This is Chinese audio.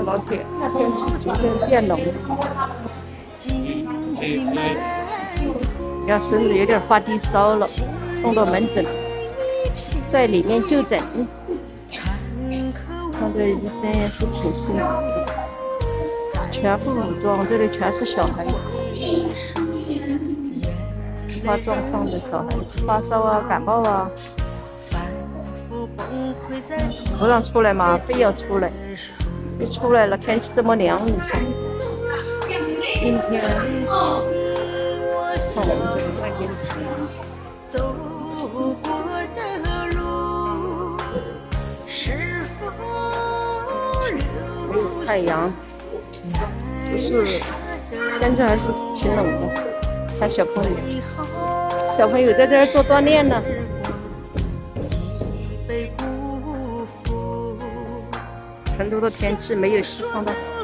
的老铁，天气逐渐变冷了。要孙子有点发低烧了，送到门诊，在里面就诊。看这医生也是挺辛苦的，全副武装，这里全是小孩，突发状况的小孩，发烧啊，感冒啊。不让出来嘛，非要出来，一出来了，天气这么凉，你说，阴天，看我们这个外边没有太阳，不是，天气还是挺冷的。看小朋友，小朋友在这儿做锻炼呢。成都的天气没有西昌的好。